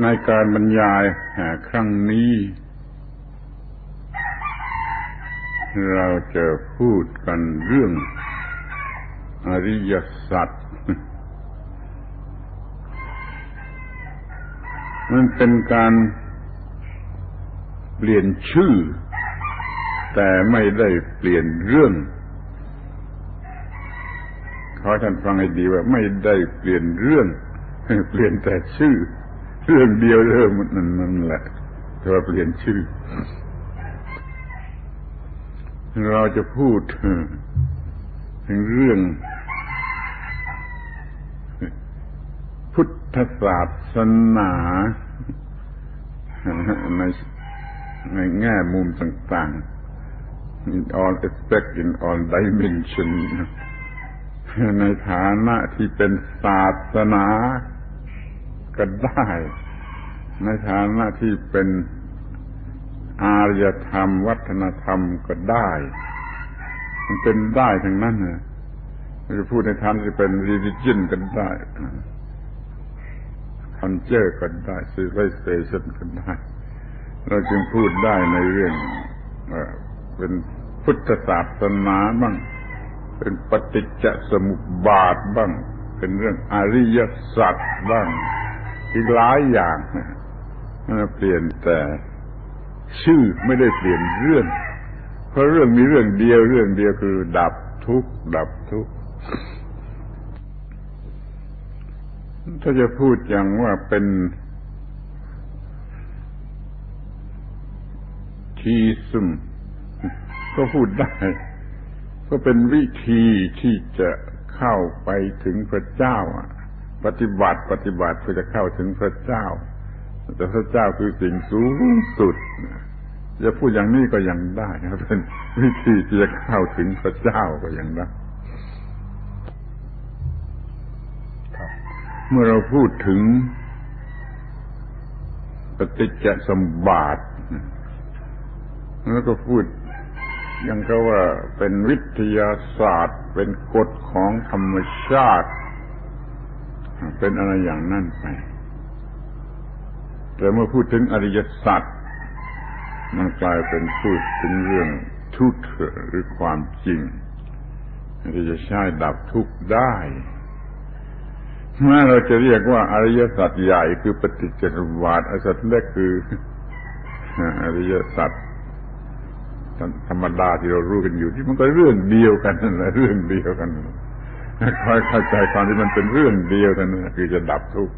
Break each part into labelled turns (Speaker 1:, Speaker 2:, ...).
Speaker 1: ในการบรรยายครั้งนี้ เราจะพูดกันเรื่องอริยสัจมันเป็นการเปลี่ยนชื่อ แต่ไม่ได้เปลี่ยนเรื่องขอท่านฟังให้ดีว่า ไม่ได้เปลี่ยนเรื่อง เปลี่ยนแต่ชื่อ เรื่องเดียวเริ่มนั่นนั่นแหละแต่ว่าเปลี่ยนชื่อ เราจะพูดถึงเรื่อง พุทธศาสนาในในแง่มุมต่าง ๆ in all aspect in all dimension ในฐานะที่เป็นศาสนา ก็ได้ ในฐานะที่เป็นอารยธรรม วัฒนธรรมก็ได้ มันเป็นได้ทั้งนั้นนะจะพูดในทางที่เป็น religion ก็ได้ culture ก็ได้ civilization ก็ได้ เราจึงพูดได้ในเรื่องเป็นพุทธศาสนาบ้าง เป็นปฏิจจสมุปบาทบ้าง เป็นเรื่องอริยสัจบ้าง อีกหลายอย่างนเปลี่ยนแต่ชื่อไม่ได้เปลี่ยนเรื่อง เพราะเรื่องมีเรื่องเดียวเรื่องเดียวคือ ดับทุกข์ดับทุกข์ถ้าจะพูดอย่างว่าเป็นทีซึมก็พูดได้ ก็เป็นวิธีที่จะเข้าไปถึงพระเจ้าอะ ปฏิบัติปฏิบัติเพื่อจะเข้าถึงพระเจ้า แต่พระเจ้าคือสิ่งสูงสุดจะพูดอย่างนี้ก็ยังได้ครับเป็นวิธีที่จะเข้าถึงพระเจ้าก็ยังได้เมื่อเราพูดถึงปฏิจจสมบาทแล้วก็พูดยังก็ว่าเป็นวิทยาศาสตร์ เป็นกฎของธรรมชาติ เป็นอะไรอย่างนั้นไป แต่เมื่อพูดถึงอริยสัจมันกลายเป็นพูดถึงเรื่องทุกข์หรือความจริงที่จะใช้ดับทุกข์ได้แม้เราจะเรียกว่าอริยสัจใหญ่คือปฏิจจสมุปบาทอริยสัจเล็กคืออริยสัจธรรมดาที่เรารู้กันอยู่ที่มันก็เรื่องเดียวกันนั่นแหละเรื่องเดียวกัน คอยเข้าใจความที่มันเป็นเรื่องเดียวกันนั่นคือจะดับทุกข์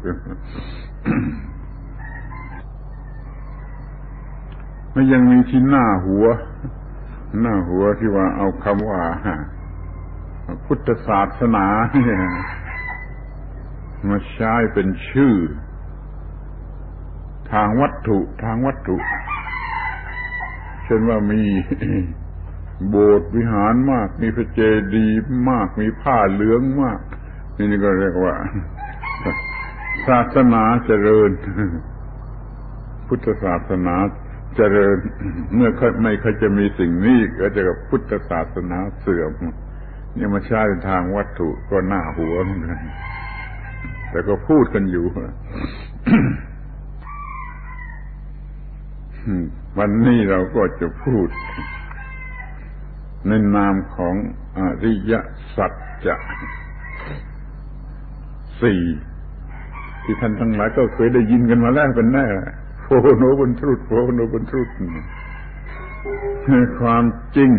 Speaker 1: มันยังมีที่หน้าหัว หน้าหัวที่ว่าเอาคำว่าพุทธศาสนาเนี่ยมาใช้เป็นชื่อ ทางวัตถุทางวัตถุ เช่นว่ามี โบสถ์วิหารมาก มีพระเจดีย์มาก มีผ้าเหลืองมากนี่ก็เรียกว่า ศาสนาเจริญ พุทธศาสนาเจริญ เมื่อไม่เคยจะมีสิ่งนี้ก็จะกับพุทธศาสนาเสื่อมนี่มาใช้ทางวัตถุก็หน้าหัวเหมือนกันแต่ก็พูดกันอยู่วันนี้เราก็จะพูด ในนามของอริยสัจจะสี่ที่ท่านทั้งหลายก็เคยได้ยินกันมาแล้วเป็นแน่โฟโนบนทรุดโฟโนบนทรุดความจริง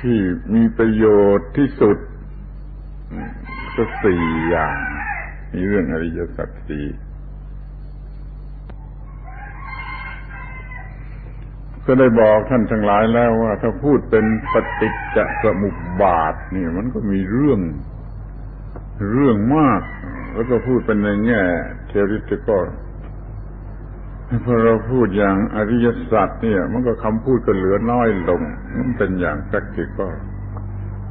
Speaker 1: ที่มีประโยชน์ที่สุด ก็สี่อย่าง มีเรื่องอริยสัจสี่ ก็ได้บอกท่านทั้งหลายแล้วว่า ถ้าพูดเป็นปฏิจจสมุปบาทนี่มันก็มีเรื่อง เรื่องมาก แล้วก็พูดเป็นในแง่เทอริติก็พอเราพูดอย่างอริยสัจเนี่ย มันก็คำพูดก็เหลือน้อยลง มันเป็นอย่าง practical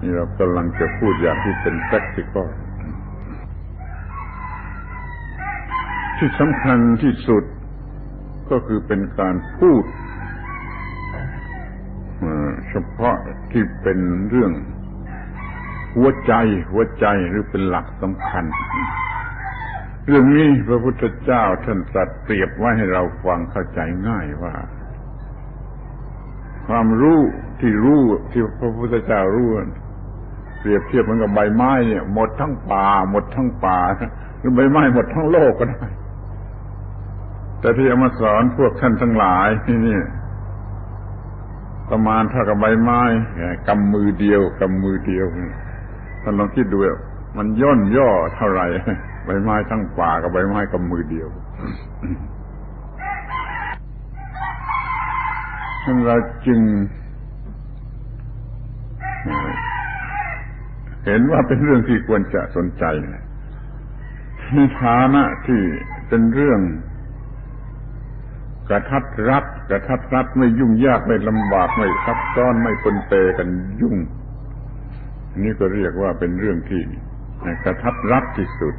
Speaker 1: นี่เรากำลังจะพูดอย่างที่เป็น practical ที่สำคัญที่สุดก็คือเป็นการพูด เฉพาะที่เป็นเรื่องหัวใจหัวใจหรือเป็นหลักสำคัญ เรื่องนี้พระพุทธเจ้าท่านตรัสเปรียบไว้ให้เราฟังเข้าใจง่ายว่า ความรู้ที่รู้ที่พระพุทธเจ้ารู้เปรียบเทียบเหมือนกับใบไม้เนี่ยหมดทั้งป่า หมดทั้งป่าหรือใบไม้หมดทั้งโลกก็ได้แต่ที่เอามาสอนพวกท่านทั้งหลายที่นี่ ประมาณเท่ากับใบไม้กำมือเดียวกำมือเดียวท่านลองคิดดูมันย่นย่อเท่าไหร่ใบไม้ทั้งป่ากับใบไม้กำมือเดียวท่านเราจึงเห็นว่าเป็นเรื่องที่ควรจะสนใจในฐานะที่เป็นเรื่อง กระทัดรัดกระทัดรัดไม่ยุ่งยากไม่ลำบากไม่ซับซ้อนไม่ปนเปกันยุ่งนี่ก็เรียกว่าเป็นเรื่องที่กระทัดรัดที่สุด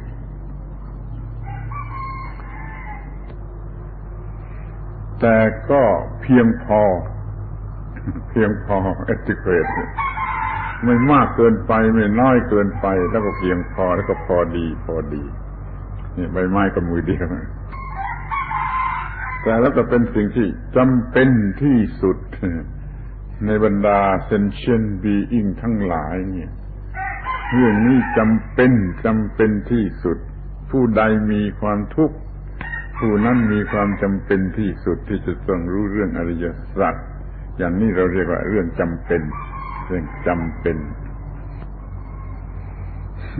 Speaker 1: แต่ก็เพียงพอ เพียงพอเอติเคตไม่มากเกินไปไม่น้อยเกินไป แล้วก็เพียงพอแล้วก็พอดี พอดีนี่ใบไม้กับมือเดียว แต่แล้วก็เป็นสิ่งที่จำเป็นที่สุด ในบรรดาเซนเชนบีอิงทั้งหลายเนี่ยเรื่องนี้จำเป็นจำเป็นที่สุด ผู้ใดมีความทุกข์ผู้นั้นมีความจำเป็นที่สุดที่จะต้องรู้เรื่องอริยสัจอย่างนี้เราเรียกว่าเรื่องจำเป็น เรื่องจำเป็น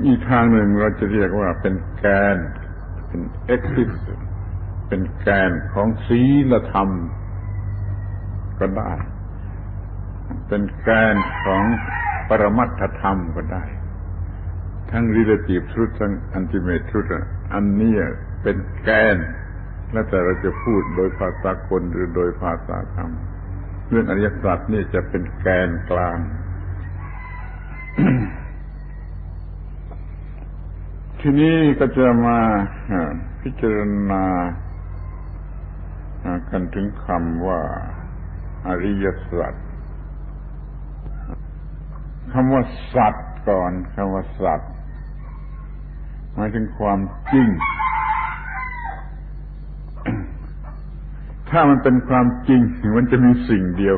Speaker 1: อีกทางหนึ่งเราจะเรียกว่าเป็นแกนเป็นเอ็กซิส เป็นแกนของศีลธรรม ก็ได้ เป็นแกนของปรมัตถธรรมก็ได้ ทั้ง relative truth ทั้ง ultimate truth อันนี้เป็นแกน แล้วแต่เราจะพูดโดยภาษาคนหรือโดยภาษาธรรม เรื่องอริยสัจนี่จะเป็นแกนกลางทีนี้ก็จะมาพิจารณา กันถึงคำว่าอริยสัจคำว่าสัตว์ก่อนคำว่าสัตว์หมายถึงความจริง ถ้ามันเป็นความจริงมันจะมีสิ่งเดียว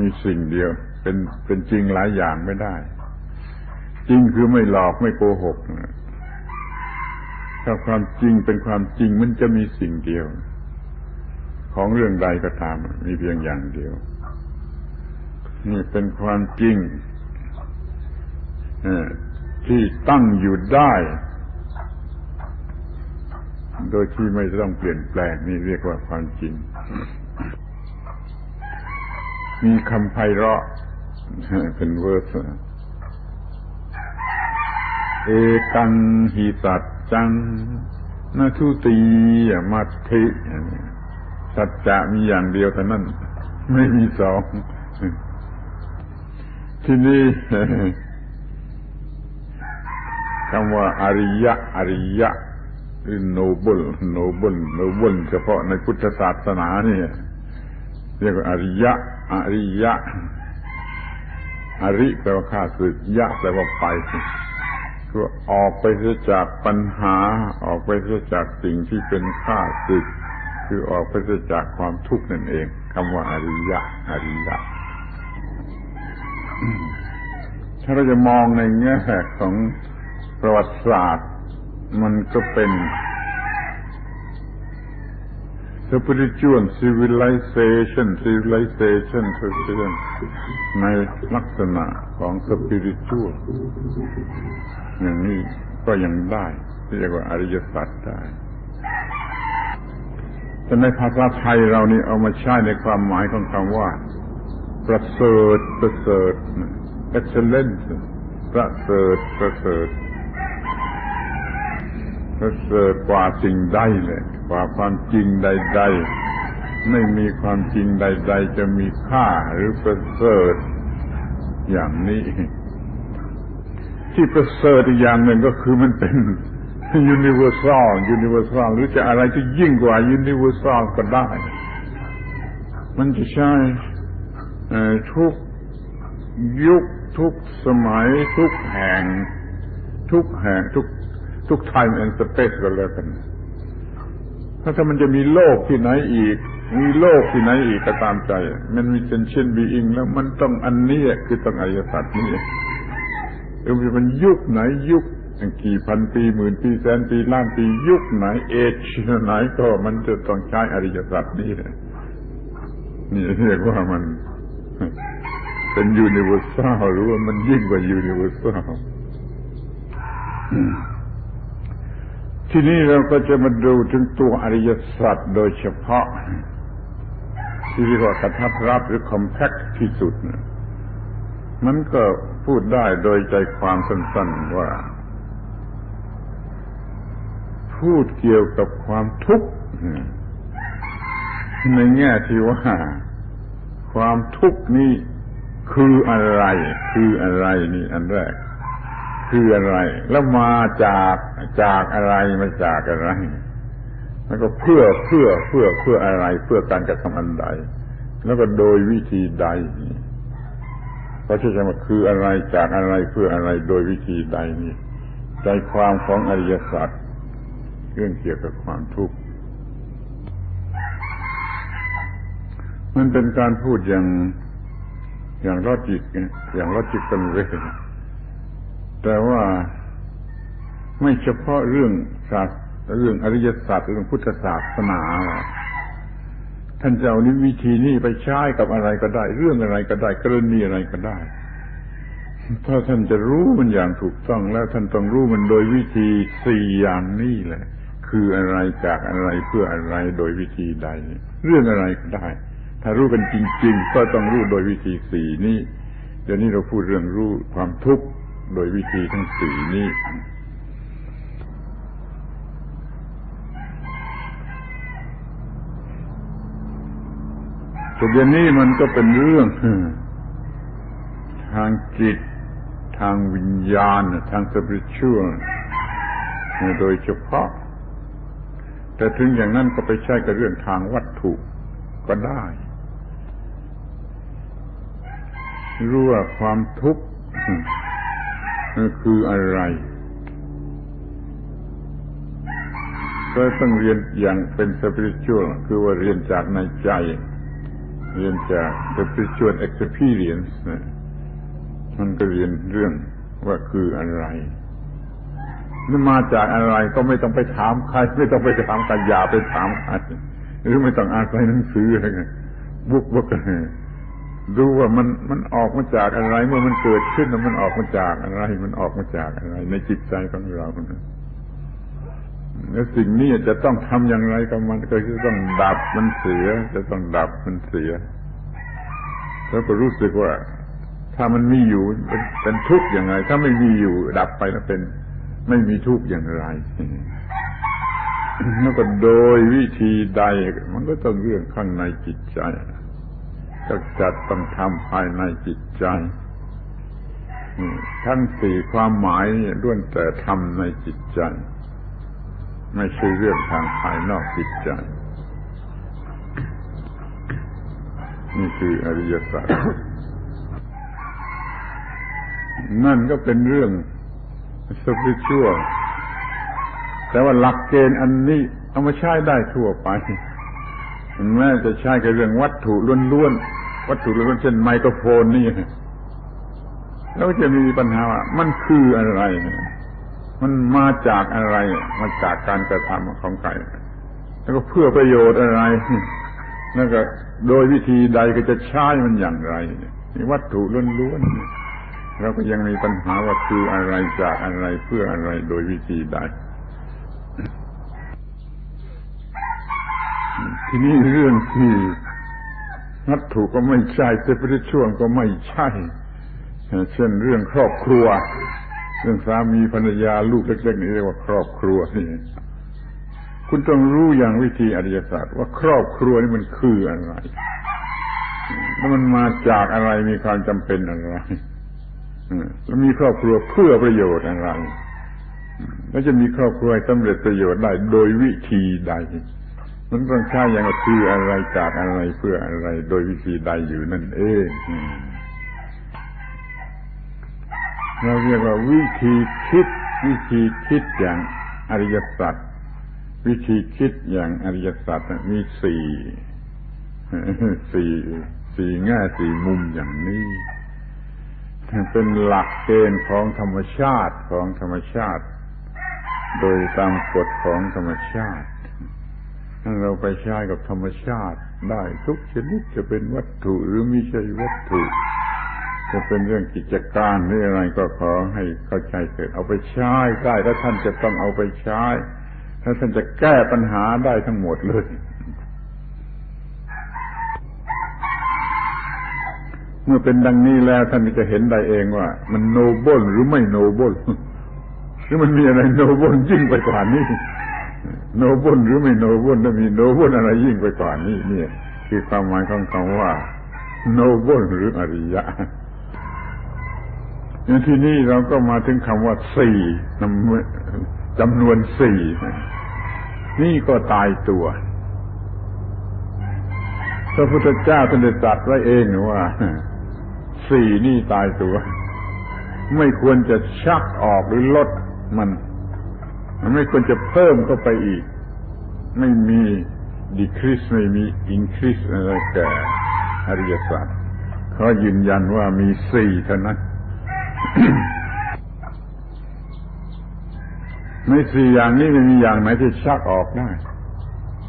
Speaker 1: มีสิ่งเดียว เป็นเป็นจริงหลายอย่างไม่ได้ จริงคือไม่หลอกไม่โกหกถ้าความจริงเป็นความจริงมันจะมีสิ่งเดียว ของเรื่องใดก็ตาม มีเพียงอย่างเดียว นี่เป็นความจริงที่ตั้งอยู่ได้ โดยที่ไม่ต้องเปลี่ยนแปลงนี่เรียกว่าความจริง มีคำไพเราะเป็น verse เอกังหิสัจจังนะ ทุตียมัตถิ สัจจะมีอย่างเดียวแต่นั่นไม่มีสองที่นี่คำว่าอริยะ อริยะหรือ noble noble noble เฉพาะในพุทธศาสนาเนี่ย เรียกว่าอริยะ อริยะ อริแปลว่าข้าศึกยะแปลว่าไปคือออกไปเสียจากปัญหา ออกไปเสียจากสิ่งที่เป็นข้าศึก คือออกไปจากความทุกข์นั่นเองคำว่าอริยะอริยะถ้าเราจะมองในแง่ของประวัติศาสตร์ มันก็เป็น spiritual civilization civilization civilization ในลักษณะของ spiritual อย่างนี้ก็ยังได้เรียกว่าอริยสัจได้ แต่ในภาษาไทยเรานี่เอามาใช้ในความหมายของคำว่า ประเสริฐประเสริฐ excellent ประเสริฐประเสริฐประเสริฐกว่าสิ่งใดเลยกว่าความจริงใด ๆ ไม่มีความจริงใด ๆ จะมีค่าหรือประเสริฐอย่างนี้ ที่ประเสริฐอีกอย่างหนึ่งก็คือมันเป็น universal universal หรือจะอะไรที่ยิ่งกว่า universal ก็ได้ มันจะใช้ทุกยุคทุกสมัยทุกแห่ง ทุกแห่งทุกทุก time and space ก็แล้วกันถ้าถ้ามันจะมีโลกที่ไหนอีก มีโลกที่ไหนอีกก็ตามใจ มันมีเซนเชนบีอิงแล้วมันต้องอันนี้คือต้องอริยสัจนี้หรือมันยุคไหนยุค กี่พันปีหมื่นปีแสนปีล้านปียุคไหน เอชไหนก็มันจะต้องใช้อริยสัจนี้เลยนี่เรียกว่ามัน เป็น universal หรือว่ามันยิ่งกว่า universal ทีนี้เราก็จะมาดูถึงตัวอริยสัจโดยเฉพาะ ที่เรียกว่ากระทัดรัดหรือ compact ที่สุด มันก็พูดได้โดยใจความสั้นๆว่า พูดเกี่ยวกับความทุกข์ในแง่ที่ว่า ความทุกข์นี้คืออะไร คืออะไรนี่อันแรก คืออะไร แล้วมาจากจากอะไรมาจากอะไร แล้วก็เพื่อเพื่อเพื่อเพื่ออะไร เพื่อการกระทำอันใด แล้วก็โดยวิธีใดเพราะฉะนั้นคืออะไรจากอะไรเพื่ออะไรโดยวิธีใดนี่ใจความของอริยสัจ เรื่องเกี่ยวกับความทุกข์ มันเป็นการพูดอย่างอย่างลอจิกอย่างลอจิกกันเลยแต่ว่าไม่เฉพาะเรื่องศาสตร์เรื่องอริยศาสตร์เรื่องพุทธศาสนาท่านจะเอานี้วิธีนี้ไปใช้กับอะไรก็ได้ เรื่องอะไรก็ได้กรณีอะไรก็ได้ ถ้าท่านจะรู้มันอย่างถูกต้องแล้วท่านต้องรู้มันโดยวิธีสี่อย่างนี้แหละ คืออะไรจากอะไรเพื่ออะไรโดยวิธีใด เรื่องอะไรก็ได้ ถ้ารู้กันจริง ๆ ก็ต้องรู้โดยวิธีสี่นี้เดี๋ยวนี้เราพูดเรื่องรู้ความทุกข์โดยวิธีทั้งสี่นี้แต่เดี๋ยวนี้มันก็เป็นเรื่อง ทางจิต ทางวิญญาณ ทางสปิริตชัวโดยเฉพาะ แต่ถึงอย่างนั้นก็ไปใช้กับเรื่องทางวัตถุก็ได้ รู้ว่าความทุกข์คืออะไรก็ต้องเรียนอย่างเป็นสปิริตชัวคือว่าเรียนจากในใจ เรียนจาก spiritual experience มันก็เรียนเรื่องว่าคืออะไร นี่มาจากอะไรก็ไม่ต้องไปถามใคร ไม่ต้องไปถามใครอย่าไปถามใครหรือไม่ต้องอ่านในหนังสืออะไรบุกบุกดูว่ามันมันออกมาจากอะไร เมื่อมันเกิดขึ้นมันออกมาจากอะไร มันออกมาจากอะไร ในจิตใจของเราแล้วสิ่งนี้จะต้องทำอย่างไรกับมันก็จะต้องดับมันเสีย จะต้องดับมันเสีย แล้วก็รู้สึกว่า ถ้ามันมีอยู่เป็นทุกข์อย่างไร ถ้าไม่มีอยู่ดับไปแล้วเป็น ไม่มีทุกข์อย่างไรแล้วก็โดยวิธีใด มันก็ต้องเรื่องข้างในจิตใจกจัดต้องทำภายในจิตใจทั้งสี่ความหมายล้วนแต่ทำในจิตใจ ไม่ใช่เรื่องทางภายนอกจิตใจ นี่คืออริยสัจนั่นก็เป็นเรื่อง สปิชัวแต่ว่าหลักเกณฑ์อันนี้เอามาใช้ได้ทั่วไปแม้จะใช้กับเรื่องวัตถุล้วนๆวัตถุล้วนๆเช่นไมโครโฟนนี่แล้วจะมีปัญหาว่ามันคืออะไร มันมาจากอะไร มาจากการกระทำของใครแล้วก็เพื่อประโยชน์อะไร แล้วก็โดยวิธีใดก็จะใช้มันอย่างไรวัตถุล้วนๆ เราก็ยังมีปัญหาว่าคืออะไรจากอะไรเพื่ออะไรโดยวิธีใด ทีนี้เรื่องที่วัตถุก็ไม่ใช่เซปริช่วงก็ไม่ใช่ เช่นเรื่องครอบครัว เรื่องสามีภรรยาลูกเล็กๆนี่เรียกว่าครอบครัวนี่คุณต้องรู้อย่างวิธีอริยศาสตร์ว่าครอบครัวนี่มันคืออะไร แล้วมันมาจากอะไรมีความจำเป็นอะไร แล้วมีครอบครัวเพื่อประโยชน์อะไรแล้วจะมีครอบครัวสำเร็จประโยชน์ได้โดยวิธีใดมันต้องใช้อย่างคืออะไรจากอะไรเพื่ออะไร โดยวิธีใดอยู่นั่นเองเราเรียกว่าวิธีคิด วิธีคิดอย่างอริยสัจวิธีคิดอย่างอริยสัจมีสี่สี่สี่แง่สี่มุมอย่างนี้ เป็นหลักเกณฑ์ของธรรมชาติของธรรมชาติ โดยตามกฎของธรรมชาติเราไปใช้กับธรรมชาติได้ทุกชนิดจะเป็นวัตถุหรือไม่ใช่วัตถุ จะเป็นเรื่องกิจการหรืออะไรก็ขอให้เข้าใจเถิดเอาไปใช้ได้ถ้าท่านจะต้องเอาไปใช้ถ้าท่านจะแก้ปัญหาได้ทั้งหมดเลย เมื่อเป็นดังนี้แล้วท่านจะเห็นได้เองว่า มันโนบลหรือไม่โนบลหรือมันมีอะไรโนบลยิ่งไปกว่านี้โนบุญหรือไม่โนบุญถ้ามีโนบุญอะไรยิ่งไปกว่านี้เนี่ย คือความหมายของคำว่า โนบุญหรืออริยะในที่นี้เราก็มาถึงคำว่าสี่จำนวนสี่นี่ก็ตายตัวพระพุทธเจ้าท่านได้ตรัสไว้เองว่า สี่นี่ตายตัว ไม่ควรจะชักออกหรือลดมัน มันไม่ควรจะเพิ่มเข้าไปอีก ไม่มีดีคริสไม่มีอินคริสอะไรแก่อริยสัจเขายืนยันว่ามีสี่เท่านั้นในสี่อย่างนี้ไม่มีอย่างไหนที่ชักออกได้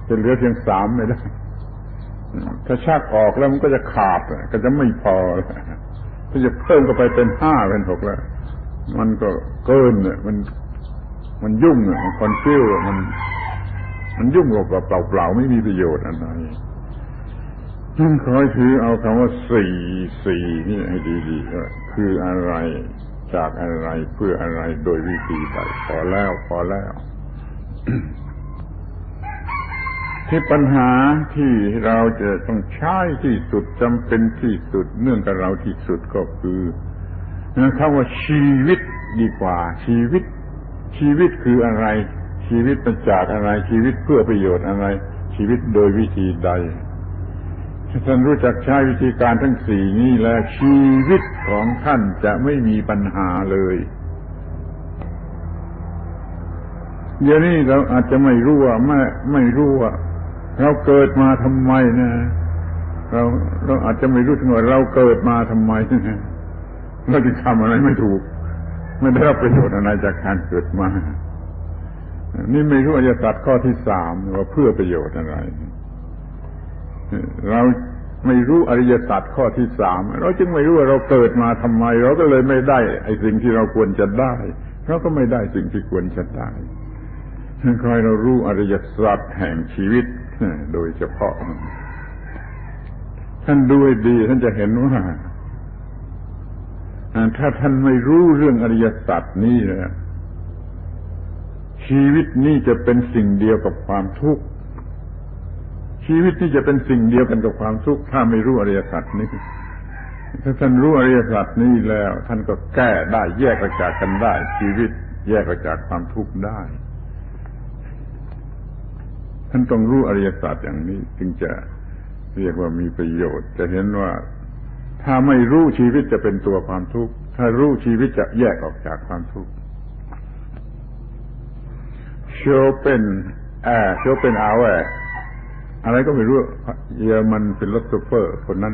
Speaker 1: จะเหลือเพียงสามไม่ได้ ถ้าชักออกแล้วมันก็จะขาดก็จะไม่พอ ถ้าจะเพิ่มเข้าไปเป็นห้าเป็นหกแล้ว มันก็เกินเนี่ยมันมันยุ่งอะมันคอนฟิวมัน มันยุ่งกับเปล่าๆไม่มีประโยชน์อะไรจึงคอยถือเอาคำว่าสี่สี่นี่ให้ดีๆคืออะไรจากอะไรเพื่ออะไรโดยวิธีใดพอแล้วพอแล้ว ที่ปัญหาที่เราจะต้องใช้ที่สุดจำเป็นที่สุดเนื่องกับเราที่สุดก็คือคำว่าชีวิตดีกว่า ชีวิต ชีวิตคืออะไร ชีวิตเป็นจากอะไร ชีวิตเพื่อประโยชน์อะไร ชีวิตโดยวิธีใดถ้าท่านรู้จักใช้วิธีการทั้งสี่นี้แล้วชีวิตของท่านจะไม่มีปัญหาเลยเดี๋ยวนี้เราอาจจะไม่รู้ว่าไม่ไม่รู้ว่า เราเกิดมาทำไมนะเราเราอาจจะไม่รู้ถึงว่าเราเกิดมาทำไมนะเราจะทำอะไรไม่ถูก ไม่ได้รับประโยชน์อะไรจากการเกิดมานี่ไม่รู้อริยสัจข้อที่สามว่าเพื่อประโยชน์อะไร เราไม่รู้อริยสัจข้อที่สามเราจึงไม่รู้ว่าเราเกิดมาทำไม เราก็เลยไม่ได้ ไอ้สิ่งที่เราควรจะได้เราก็ไม่ได้สิ่งที่ควรจะได้คอยเรารู้อริยสัจแห่งชีวิต โดยเฉพาะ ท่านดูให้ดี ท่านจะเห็นว่า ถ้าท่านไม่รู้เรื่องอริยสัจนี้นะชีวิตนี้จะเป็นสิ่งเดียวกับความทุกข์ชีวิตนี้จะเป็นสิ่งเดียวกันกับความทุกข์ถ้าไม่รู้อริยสัจนี้ ถ้าท่านรู้อริยสัจนี้แล้ว ท่านก็แก้ได้แยกออกจากกันได้ ชีวิตแยกออกจากความทุกข์ได้ ท่านต้องรู้อริยศาสัจอย่างนี้ จึงจะเรียกว่ามีประโยชน์ จะเห็นว่าถ้าไม่รู้ชีวิตจะเป็นตัวความทุกข์ ถ้ารู้ชีวิตจะแยกออกจากความทุกข์โชเปนเฮา โชเปนฮาวเออร์อะไรก็ไม่รู้ German philosopher คนนั้น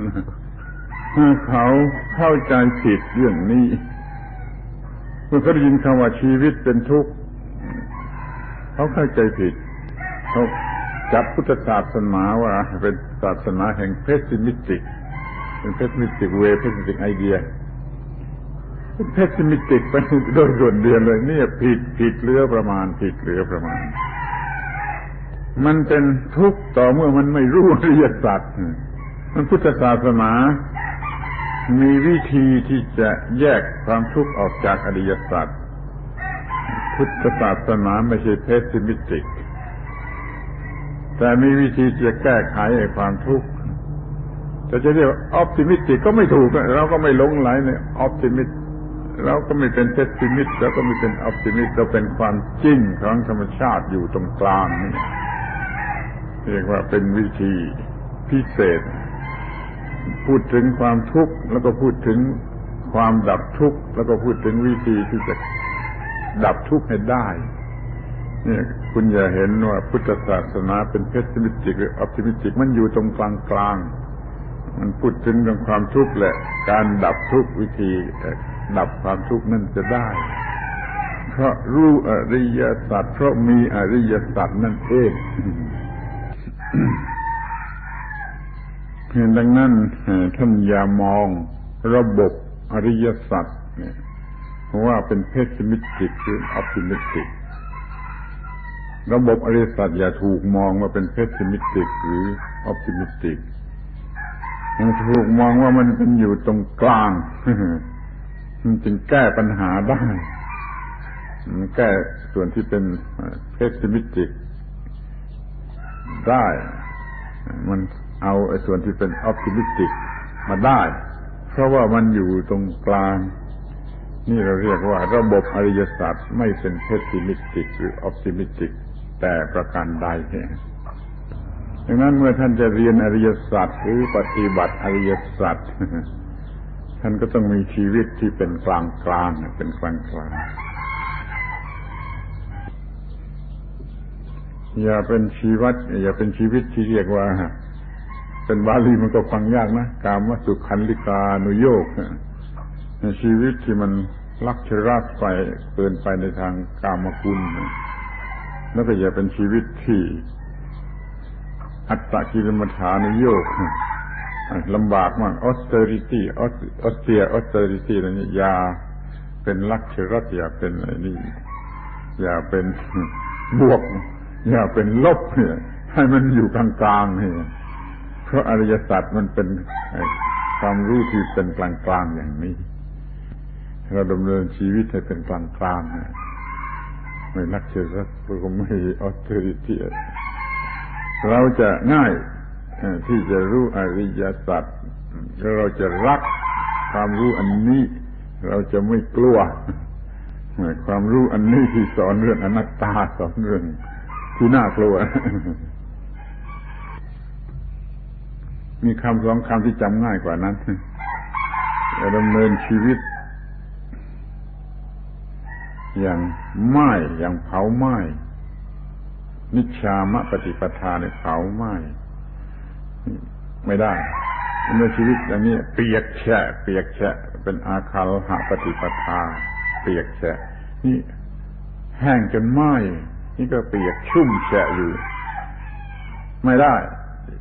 Speaker 1: เขาเข้าใจผิดเรื่องนี้เมื่อเขาได้ยินคำว่าชีวิตเป็นทุกข์ เขาเข้าใจผิด เขา จับพุทธศาสนาว่าเป็นศาสนาแห่ง pessimistic เป็น pessimistic view pessimistic ideaเป็นเพสิมิติกไปโดยส่วนเดียวเลยเนี่ยผิดผิดเรือประมาณผิดเรือประมาณ มันเป็นทุกข์ต่อเมื่อมันไม่รู้อริยสัจมันพุทธศาสนามีวิธีที่จะแยกความทุกข์ออกจากอริยสัจพุทธศาสนาไม่ใช่เพสซิมิติก แต่มีวิธีจะแก้ไขไอ้ความทุกข์แต่จะเรียก optimistic ก็ไม่ถูกเราก็ไม่หลงใหลใน optimist เราก็ไม่เป็น pessimist เราก็ไม่เป็น optimist เราเป็นความจริงของธรรมชาติอยู่ตรงกลางนี่เรียกว่าเป็นวิธีพิเศษ พูดถึงความทุกข์แล้วก็พูดถึงความดับทุกข์แล้วก็พูดถึงวิธีที่จะดับทุกข์ให้ได้ เนี่ยคุณอย่าเห็นว่าพุทธศาสนาเป็น pessimistic หรือ optimistic มันอยู่ตรงกลางกลางมันพูดถึงเรื่องความทุกข์แหละ การดับทุกข์วิธีดับความทุกข์นั่นจะได้ เพราะรู้อริยสัจเพราะมีอริยสัจนั่นเองเห็นดังนั้นท่านอย่ามองระบบอริยสัจเนี่ยว่าเป็น pessimistic หรือ optimistic ระบบอริยสัจอย่าถูกมองว่าเป็น pessimistic หรือoptimistic มันถูกมองว่ามันเป็นอยู่ตรงกลาง มันจึงแก้ปัญหาได้มันแก้ส่วนที่เป็น pessimistic ได้ มันเอาไอ้ส่วนที่เป็น optimistic มาได้ เพราะว่ามันอยู่ตรงกลางนี่เราเรียกว่าระบบอริยสัจไม่เป็น pessimistic หรือ optimistic แต่ประการใดดังนั้นเมื่อท่านจะเรียนอริยสัจหรือปฏิบัติอริยสัจท่านก็ต้องมีชีวิตที่เป็นกลางกลางเป็นกลางกลางอย่าเป็นชีวิตอย่าเป็นชีวิตที่เรียกว่า เป็นบาลีมันก็ฟังยากนะกามสุขันลิกานุโยกชีวิตที่มันลักชรักไปเกินไปในทางกามคุณ แล้วก็อย่าเป็นชีวิตที่อัตตะกิลมัฐานุโยกลำบากมาก austerity austere austerity อะไรนี่อย่าเป็นลักชรักอย่าเป็นอะไรนี่อย่าเป็นบวก อย่าเป็นลบเนี่ยให้มันอยู่กลางๆนี่เพราะอริยสัจมันเป็นความรู้ที่เป็นกลางๆอย่างนี้ เราดำเนินชีวิตให้เป็นกลางๆ ไม่นักเชื่อรักก็ไม่ออสเตอริตี้เราจะง่ายที่จะรู้อริยสัจเราจะรักความรู้อันนี้ เราจะไม่กลัวความรู้อันนี้ที่สอนเรื่องอนัตตาสอนเรื่องที่น่ากลัว มีคำสองคำที่จำง่ายกว่านั้นดำเนินชีวิต อย่างไม้อย่างเผาไม้นิชามะปฏิปทาในเผาไม้ไม่ได้เมื่อชีวิตอย่างนี้เปียกแฉะเปียกแฉะเป็นอาคาลหะปฏิปทา เปียกแฉะนี่แห้งจนไหม้นี่ก็เปียกชุ่มแฉะอยู่ ไม่ได้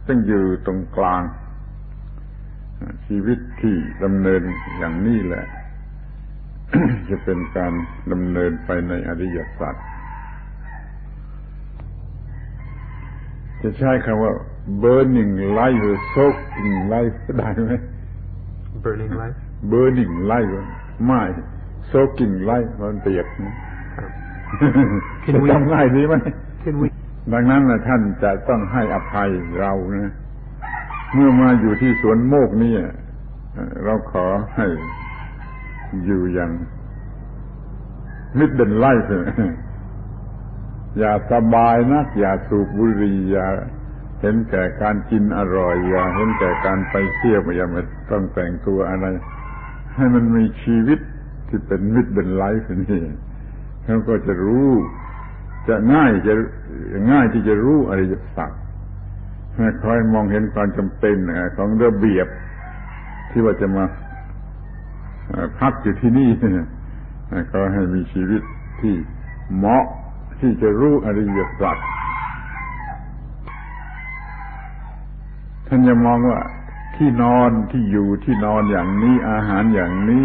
Speaker 1: ต้องอยู่ตรงกลาง ชีวิตที่ดำเนินอย่างนี้แหละ จะเป็นการดำเนินไปในอริยสัจจะใช้คำว่า burning life หรือ soaking life ได้ไหม
Speaker 2: burning life
Speaker 1: burning life ไม่ soaking life มันเปียกนะจำง่ายดีไหมดังนั้นนะท่านจะต้องให้อภัยเรานะ เมื่อมาอยู่ที่สวนโมกนี่เราขอให้ อยู่อย่างมิดเดินไล่อย่าสบายนัก อย่าสูบบุหรี่อย่าเห็นแก่การกินอร่อยอย่าเห็นแก่การไปเที่ยวอย่ามาต้องแต่งตัวอะไร ให้มันมีชีวิตที่เป็นมิดเดินไลฟ์นี่เขาก็จะรู้ จะง่ายจะง่ายที่จะรู้อริยสัจคอยมองเห็นความจำเป็นของระเบียบที่ว่าจะมา พักอยู่ที่นี่ก็ให้มีชีวิตที่เหมาะที่จะรู้อริยสัจท่านจะมองว่าที่นอนที่อยู่ที่นอนอย่างนี้อาหารอย่างนี้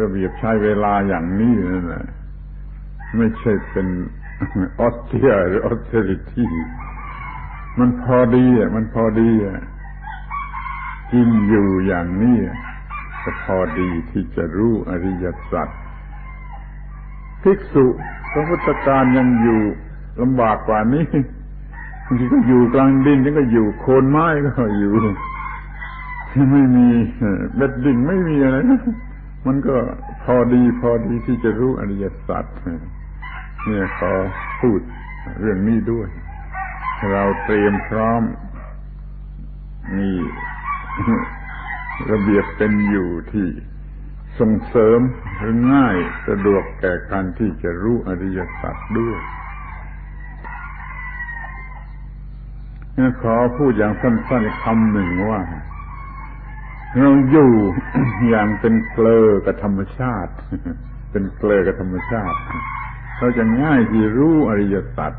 Speaker 1: ระเบียบใช้เวลาอย่างนี้นั่นแหละไม่ใช่เป็นออสเทียหรือออสเทริตี้มันพอดีอะมันพอดีอะกินอยู่อย่างนี้ ก็พอดีที่จะรู้อริยสัจภิกษุพระพุทธการยังอยู่ลำบากกว่านี้บางทีก็อยู่กลางดินยังก็อยู่โคนไม้ก็อยู่ไม่มีเบ็ดดิ่งไม่มีอะไรมันก็พอดีพอดีที่จะรู้อริยสัจเนี่ยขอพูดเรื่องนี้ด้วย เราเตรียมพร้อมมี ระเบียบเป็นอยู่ที่ส่งเสริมหรือง่ายสะดวกแก่การที่จะรู้อริยสัจด้วยขอพูดอย่างสั้นๆคำหนึ่งว่า เราอยู่อย่างเป็นเกลอกับธรรมชาติ เป็นเกลอกับธรรมชาติ เราจะง่ายที่รู้อริยสัจ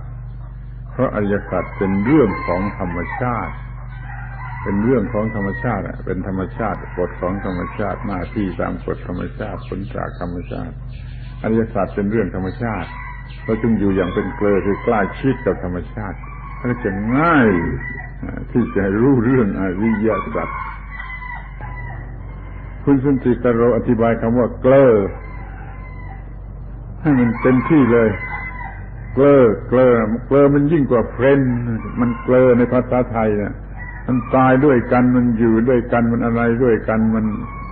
Speaker 1: เพราะอริยสัจเป็นเรื่องของธรรมชาติ เป็นเรื่องของธรรมชาติเป็นธรรมชาติกฎของธรรมชาติหน้าที่ตามกฎธรรมชาติผลจากธรรมชาติอริยสัจเป็นเรื่องธรรมชาติเราจึงอยู่อย่างเป็นเกลือคือใกล้ชิดกับธรรมชาติก็จะง่ายที่จะรู้เรื่องอริยสัจคุณสุนทรีกโรอธิบายคำว่าเกลอให้มันเต็มที่เลย เกลอเกลอเกลอมันยิ่งกว่าเฟรนมันเกลอในภาษาไทยเนี่ย มันตายด้วยกันมันอยู่ด้วยกันมันอะไรด้วยกันมัน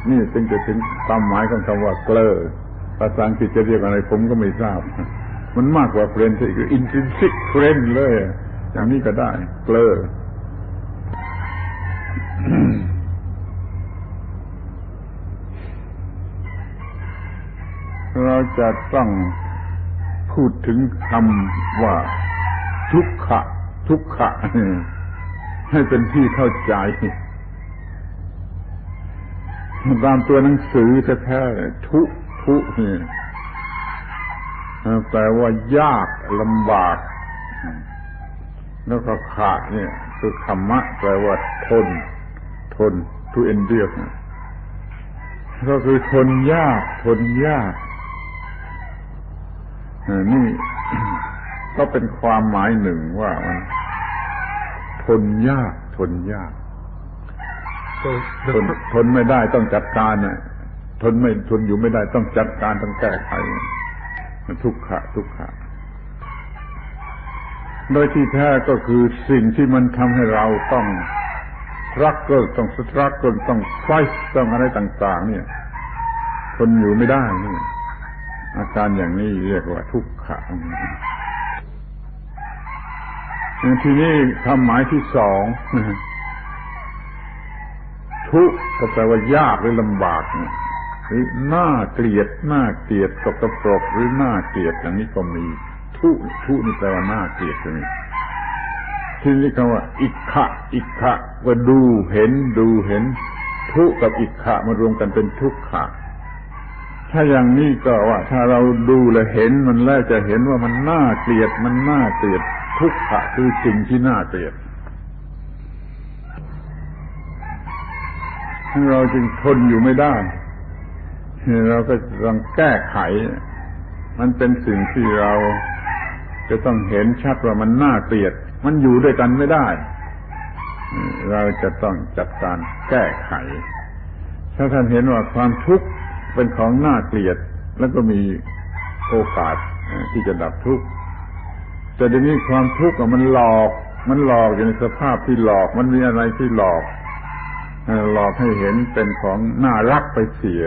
Speaker 1: นี่จึงจะถึงความหมายของคำว่าเกลอภาษาอังกฤษจะเรียกอะไรผมก็ไม่ทราบ มันมากกว่าเฟรนด์คือ intrinsic friend เลย อย่างนี้ก็ได้เกลอเราจะต้องพูดถึงคำว่า ทุกขะ ทุกขะ ให้เป็นที่เข้าใจตามตัวหนังสือแท้ๆทุทุนี่แปลว่ายากลำบาก แล้วก็ขะเนี่ย คือคำมะแปลว่าทน ทนทุเอนเดียก็คือทนยากทนยากนี่ก็เป็นความหมายหนึ่งว่ามัน ทนยาก ทนยาก ทนทนไม่ได้ต้องจัดการน่ะ ทนไม่ทนอยู่ไม่ได้ต้องจัดการต้องแก้ไขทุกขะ ทุกขะ โดยที่แท้ก็คือสิ่งที่มันทำให้เราต้องรักเกิลต้องสตรักเกิลต้องไฟต้องอะไรต่าง ๆ เนี่ยทนอยู่ไม่ได้นี่อาการอย่างนี้เรียกว่าทุกขะ ทีนี้คำหมายที่สองทุกก็แปลว่ายากหรือลำบากหรือน่าเกลียดน่าเกลียดกกปรกหรือน่าเกลียดอย่างนี้ก็มี ทุทุนี่แปลว่าน่าเกลียดตรงนี้ทีนี้คำว่า อิกขะอิกขะก็ดูเห็นดูเห็น ทุกับอิกขะมารวมกันเป็นทุกขะถ้าอย่างนี้ก็ว่า ถ้าเราดูและเห็นมันแล้วจะเห็นว่ามันน่าเกลียดมันน่าเกลียด ทุกขะคือสิ่งที่น่าเกลียดเราจึงทนอยู่ไม่ได้ เราก็ต้องแก้ไข มันเป็นสิ่งที่เราจะต้องเห็นชัดว่ามันน่าเกลียด มันอยู่ด้วยกันไม่ได้ เราจะต้องจัดการแก้ไข ถ้าท่านเห็นว่าความทุกข์เป็นของน่าเกลียด แล้วก็มีโอกาสที่จะดับทุกข์ แต่เดี๋ยวนี้ความทุกข์มันหลอก มันหลอกอยู่ในสภาพที่หลอก มันมีอะไรที่หลอกหลอกให้เห็นเป็นของน่ารักไปเสีย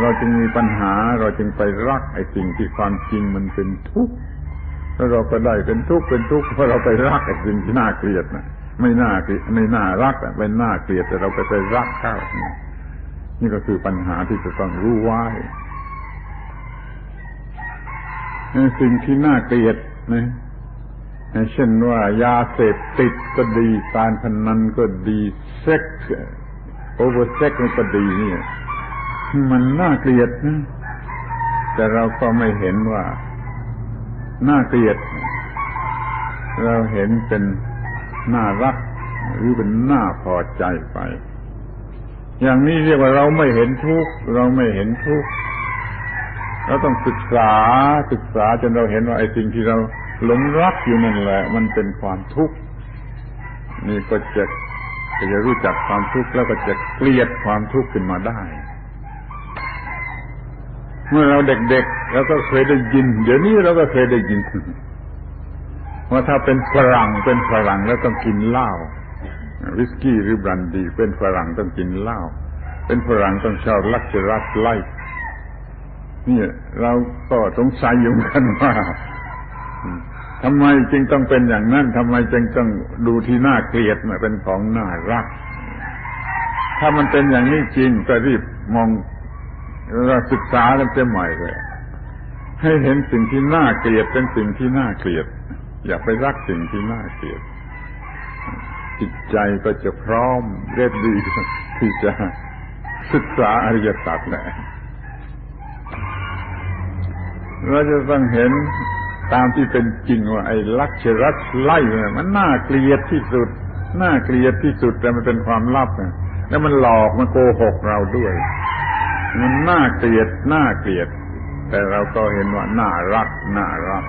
Speaker 1: เราจึงมีปัญหาเราจึงไปรักไอ้สิ่งที่ความจริงมันเป็นทุกข์แล้วเราก็ได้เป็นทุกข์เป็นทุกข์เพราะเราไปรักไอ้สิ่งที่น่าเกลียดนะไม่น่าไม่น่ารักเป็นน่าเกลียดแต่เราไปไปรักเข้านี่ก็คือปัญหาที่จะต้องรู้ไว้สิ่งที่น่าเกลียด นะเช่นว่ายาเสพติดก็ดีการพนันก็ดี sex oversex ก็ดีนี่มันน่าเกลียดนะแต่เราก็ไม่เห็นว่าน่าเกลียด เราเห็นเป็นน่ารักหรือเป็นน่าพอใจไป อย่างนี้เรียกว่าเราไม่เห็นทุกข์เราไม่เห็นทุกข์ เราต้องศึกษาศึกษาจนเราเห็นว่าไอ้สิ่งที่เราหลงรักอยู่นั่นแหละ มันเป็นความทุกข์นี่ก็จะจะรู้จักความทุกข์แล้วก็จะเกลียดความทุกข์ขึ้นมาได้ เมื่อเราเด็กๆเราก็เคยได้ยิน เดี๋ยวนี้เราก็เคยได้ยินว่าถ้าเป็นฝรั่งเป็นฝรั่งแล้วต้องกินเหล้าวิสกี้หรือบรันดี เป็นฝรั่งต้องกินเหล้าเป็นฝรั่งต้องชอบลักเจรัสไลฟ์ นี่เราก็สงสัยอยู่กันว่าทำไมจึงต้องเป็นอย่างนั้นทำไมจึงต้องดูที่น่าเกลียดมาเป็นของน่ารัก ถ้ามันเป็นอย่างนี้จริงก็รีบมองเราศึกษากันเสียใหม่เลย ให้เห็นสิ่งที่น่าเกลียดเป็นสิ่งที่น่าเกลียด อย่าไปรักสิ่งที่น่าเกลียด จิตใจก็จะพร้อมเรียบดีที่จะศึกษาอริยสัจแหละ เราจะต้องเห็นตามที่เป็นจริงว่าไอ้ลักชรัสไล่เนี่ยมันน่าเกลียดที่สุด น่าเกลียดที่สุดแต่มันเป็นความลับนะแล้วมันหลอกมันโกหกเราด้วย มันน่าเกลียดน่าเกลียด แต่เราก็เห็นว่าน่ารักน่ารัก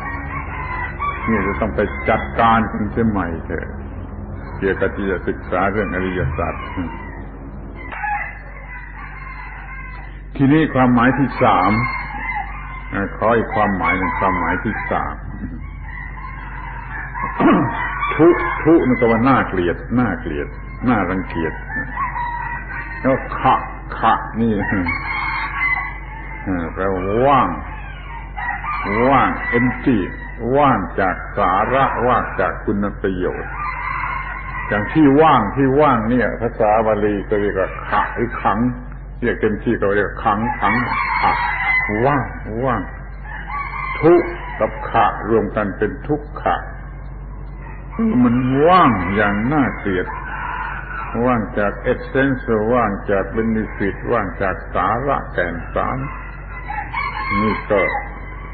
Speaker 1: นี่จะต้องไปจัดการกันเสียใหม่เถอะเกี่ยวกับที่จะศึกษาเรื่องอริยสัจทีนี้ความหมายที่สาม ขออีกความหมายหนึ่งความหมายที่สามทุทุนั่นก็ว่าน่าเกลียดน่าเกลียดน่ารังเกียจแล้วขะขะนี่แปลว่าว่าง ว่าง empty ว่างจากสาระว่างจากคุณประโยชน์อย่างที่ว่างที่ว่างเนี่ย ภาษาบาลีก็เรียกว่าขะหรือขังเรียกเต็มที่ก็เรียกขังขังขะ ว่างว่าง ทุกกับขะรวมกันเป็นทุกขะมันว่างอย่างน่าเกลียด ว่างจากเอเซนส์ว่างจากเบนฟิตว่างจากสาระแก่นสารนี่ก็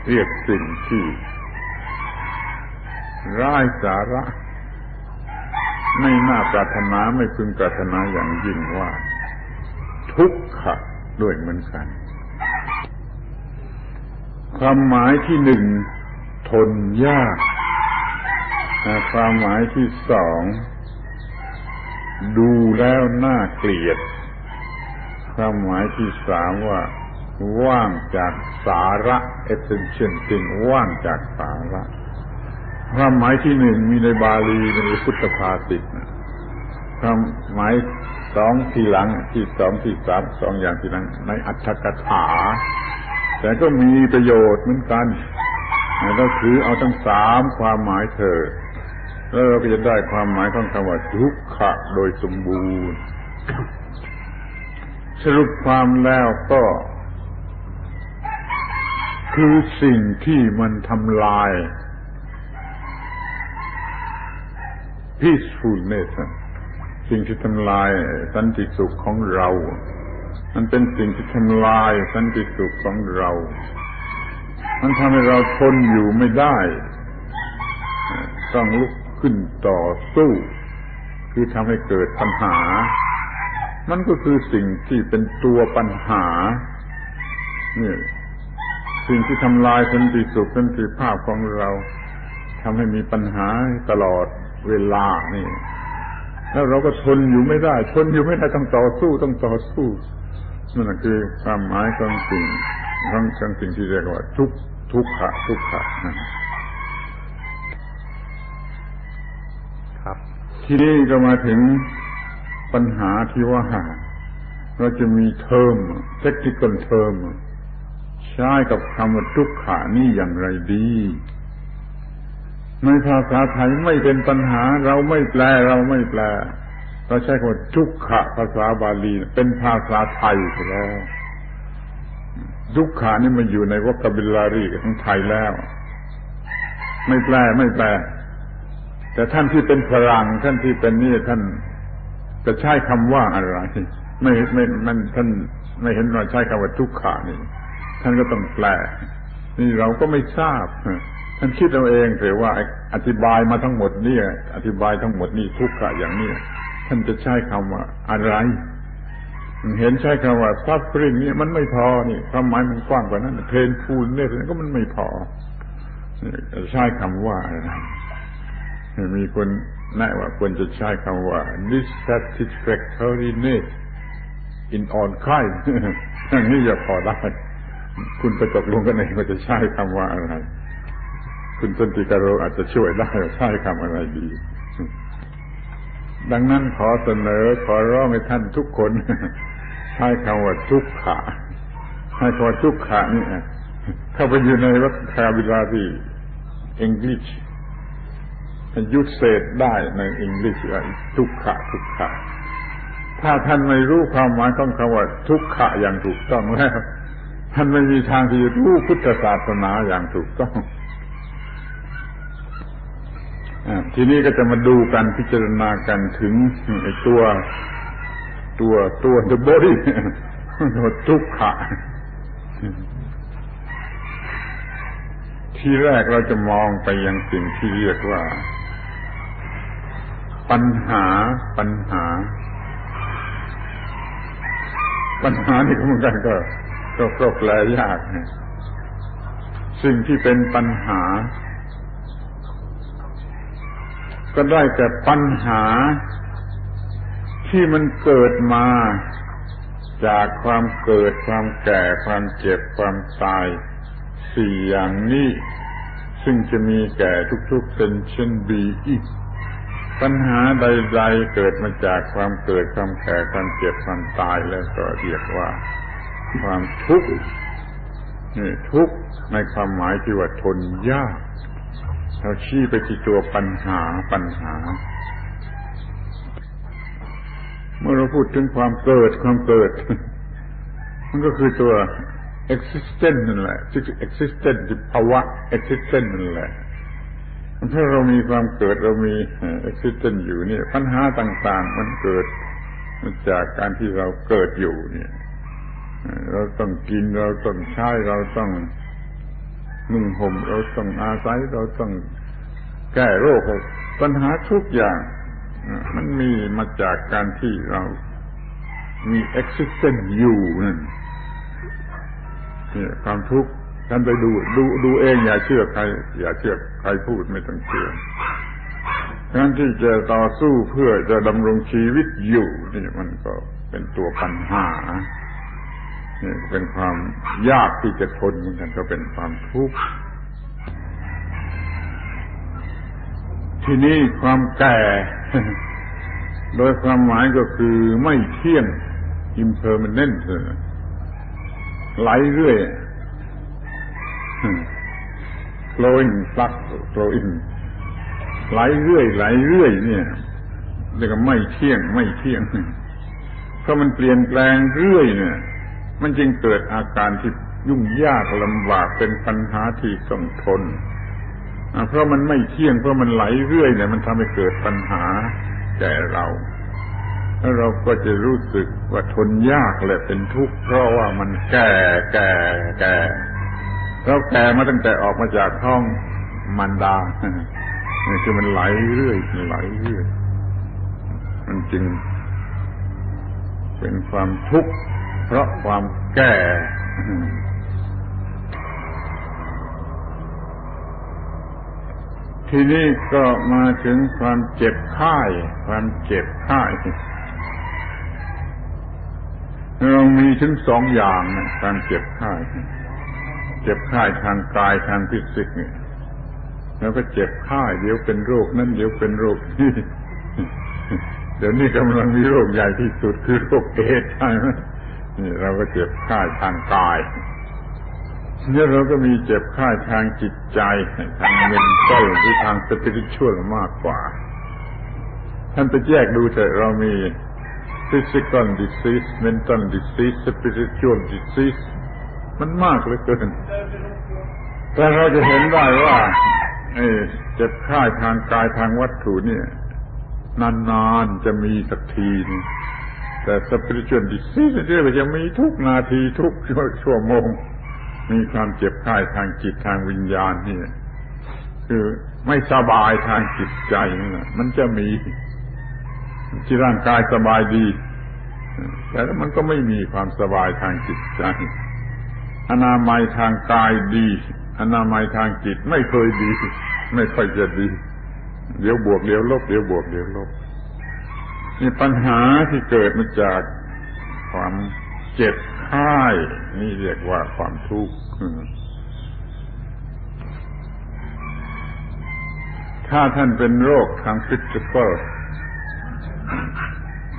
Speaker 1: เรียกสิ่งที่ร้ายสาระ ไม่น่าปรารถนาไม่พึงปรารถนาอย่างยิ่งว่า ทุกขะด้วยเหมือนกัน ความหมายที่หนึ่งทนยากความหมายที่สองดูแล้วน่าเกลียด ความหมายที่สามว่า ว่างจากสาระ essential จริงว่างจากสาระ ความหมายที่หนึ่งมีในบาลีในพุทธภาษิตนะความหมายสองทีหลังที่สองที่สามสองอย่างที่หลังในอัตถกถา แต่ก็มีประโยชน์เหมือนกันเราถือเอาทั้งสามความหมายเถิดแล้วเราก็จะได้ความหมายของคำว่าทุกขะโดยสมบูรณ์ สรุปความแล้วก็ คือสิ่งที่มันทำลาย peacefulness สิ่งที่ทำลายสันติสุขของเรา มันเป็นสิ่งที่ทำลายสันติสุขของเรา มันทำให้เราทนอยู่ไม่ได้ ต้องลุกขึ้นต่อสู้ คือทำให้เกิดปัญหา มันก็คือสิ่งที่เป็นตัวปัญหาเนี่ยสิ่งที่ทำลายสันติสุขสันติภาพของเราทำให้มีปัญหาตลอดเวลานี่ แล้วเราก็ทนอยู่ไม่ได้ ทนอยู่ไม่ได้ต้องต่อสู้ต้องต่อสู้ นั่นคือความหมายของสิ่งของสิ่งที่เรียกว่า ทุกทุกขะทุกขะทีนี้ก็มาถึงปัญหาที่ว่าเราจะมีเทอมเทคนิคเทอมใช้กับคำว่าทุกขานี่อย่างไรดี ในภาษาไทยไม่เป็นปัญหา เราไม่แปลเราไม่แปล เราใช้คำว่าทุกขะภาษาบาลีเป็นภาษาไทยไปแล้วทุกขานี่มันอยู่ในวกบิลารีของไทยแล้ว ไม่แปลไม่แปล แต่ท่านที่เป็นฝรั่งท่านที่เป็นนี่ท่านจะใช้คำว่าอะไร ไม่ไม่มันท่านไม่เห็นว่าใช้คำว่าทุกขานี่ ท่านก็ต้องแปล นี่เราก็ไม่ทราบท่านคิดเอาเองเถอะว่าอธิบายมาทั้งหมดนี่อธิบายทั้งหมดนี่ทุกขะอย่างนี้ ท่านจะใช้คำว่าอะไร เห็นใช้คำว่า suffering นี่มันไม่พอนี่ความหมายมันกว้างกว่านั้น painful เนี่ยก็มันไม่พอใช้คำว่าอะไรมีคนแนะว่าควรจะใช้คำว่า dissatisfactoriness in all kind อย่างนี้จะพอได้ คุณไปตกลงกันเองว่าจะใช้คำว่าอะไร คุณสันติการโรอาจจะช่วยได้ใช้คำอะไรดี ดังนั้นขอเสนอขอร้องให้ท่านทุกคนใช้คำว่าทุกขะให้คำว่าทุกขะนี่เข้าไปอยู่ในวัคคาบิลารี English ยุดเศษได้ในอังกฤษว่าทุกขะทุกขะถ้าท่านไม่รู้ความหมายของคำว่าทุกขะอย่างถูกต้องแล้วท่านไม่มีทางที่จะรู้พุทธศาสนาอย่างถูกต้อง ทีนี้ก็จะมาดูกันพิจารณากันถึงไอ้ตัว ตัวตัว the body ตัวทุกขะที่แรกเราจะมองไปยังสิ่งที่เรียกว่า ปัญหาปัญหา ปัญหานี่ก็เหมือนกันก็ก็แปลยากนะสิ่งที่เป็นปัญหา ก็ได้แต่ปัญหาที่มันเกิดมาจากความเกิดความแก่ความเจ็บความตายสี่อย่างนี้ ซึ่งจะมีแก่ทุกๆเป็นเช่นบีอีก ปัญหาใด ๆ เกิดมาจากความเกิดความแก่ความเจ็บความตายแล้วก็เรียกว่า ความทุกข์นี่ทุกข์ในความหมายที่ว่าทนยาก เราชี้ไปที่ตัวปัญหาปัญหา เมื่อเราพูดถึงความเกิดความเกิด มันก็คือตัว existence นั่นแหละ existence ภาวะ existence นั่นแหละถ้าเรามีความเกิดเรามี existence อยู่เนี่ยปัญหาต่าง ๆ มันเกิดมาจากการที่เราเกิดอยู่เนี่ย เราต้องกินเราต้องใช้เราต้อง นุ่งห่มเราต้องอาศัยเราต้องแก้โรคปัญหาทุกอย่าง มันมีมาจากการที่เรามี existence อยู่นั่นนี่ความทุกข์ท่านไปดูดูดูเองอย่าเชื่อใคร อย่าเชื่อใครพูดไม่ต้องเชื่อการที่จะต่อสู้เพื่อจะดำรงชีวิตอยู่นี่มันก็เป็นตัวปัญหา นี่เป็นความยากที่จะทนเหมือนกันก็เป็นความทุกข์ที่นี้ความแก่ โดยความหมายก็คือไม่เที่ยง impermanent ไหลเรื่อย flowing flux flowing ไหลเรื่อยไหลเรื่อยเนี่ยเรียกว่าไม่เที่ยง ไม่เที่ยงเพราะมันเปลี่ยนแปลงเรื่อยเนี่ย มันจึงเกิดอาการที่ยุ่งยากลำบากเป็นปัญหาที่ต้องทน เพราะมันไม่เที่ยงเพราะมันไหลเรื่อยเนี่ยมันทำให้เกิดปัญหาแก่เราแล้วเราก็จะรู้สึกว่าทนยากและเป็นทุกข์เพราะว่ามันแก่แก่แก่เราแก่มาตั้งแต่ออกมาจากท้องมันดานี่คือมันไหลเรื่อยไหลเรื่อย มันจึงเป็นความทุกข์ เพราะความแก่ทีนี้ก็มาถึงความเจ็บไข้ความเจ็บไข้เรามีถึงสองอย่างนะการเจ็บไข้เจ็บไข้ทางกายทางฟิสิกเนี่ยแล้วก็เจ็บไข้เดี๋ยวเป็นโรคนั้นเดี๋ยวเป็นโรคนี้เดี๋ยวนี้กำลังมีโรคใหญ่ที่สุดคือโรคเอดใช่ไหม นี่เราก็เจ็บไข้ทางกายเนี่ยเราก็มีเจ็บไข้ทางจิตใจ ทางเมนตัลหรือทางสปิริตชวมากกว่า ท่านไปแยกดูเถอะเรามี physical disease mental disease spiritual disease มันมากเหลือเกิน แต่เราจะเห็นได้ว่าเจ็บไข้ทางกายทางวัตถุเนี่ย นานๆจะมีสักทีนึง แต่ spiritual disease เนี่ยจะมีทุกนาทีทุกชั่วโมง มีความเจ็บไข้ทางจิตทางวิญญาณนี่คือไม่สบายทางจิตใจมันจะมี ที่ร่างกายสบายดี แต่มันก็ไม่มีความสบายทางจิตใจ อนามัยทางกายดี อนามัยทางจิตไม่เคยดี ไม่ค่อยจะดี เดี๋ยวบวกเดี๋ยวลบเดี๋ยวบวกเดี๋ยวลบ นี่ปัญหาที่เกิดมาจากความเจ็บไข้นี่เรียกว่าความทุกข์ถ้าท่านเป็นโรคทางฟิสิกอล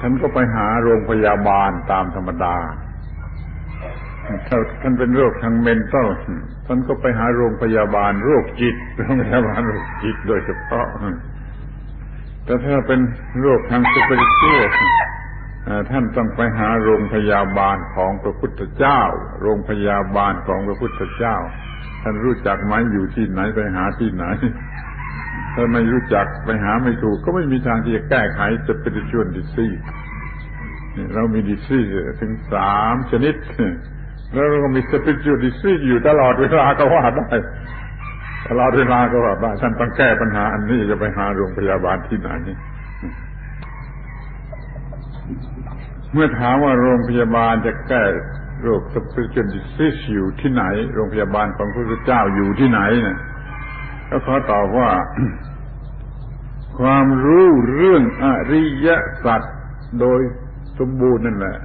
Speaker 1: ท่านก็ไปหาโรงพยาบาลตามธรรมดา ถ้าท่านเป็นโรคทางเมนตัลท่านก็ไปหาโรงพยาบาลโรคจิต โรงพยาบาลโรคจิตโดยเฉพาะ แต่ถ้าเป็นโรคทางสปิริตวลเอ่อท่านต้องไปหาโรงพยาบาลของพระพุทธเจ้า โรงพยาบาลของพระพุทธเจ้า ท่านรู้จักไหมอยู่ที่ไหนไปหาที่ไหน ถ้าไม่รู้จักไปหาไม่ถูก ก็ไม่มีทางที่จะแก้ไขจะเป็นชวนดิซี่เรามีดิซี่ถึงสามชนิด แล้วเราก็มีสปิจูดิซี่อยู่ตลอดเวลาก็ว่าได้ ตลอดเวลาก็ว่าได้ท่านต้องแก้ปัญหาอันนี้จะไปหาโรงพยาบาลที่ไหน เมื่อถามว่าโรงพยาบาลจะแก้โรค spiritual disease อยู่ที่ไหน โรงพยาบาลของพระพุทธเจ้าอยู่ที่ไหนเนี่ยก็ขอตอบว่า ความรู้เรื่องอริยสัจโดยสมบูรณ์นั่นแหละ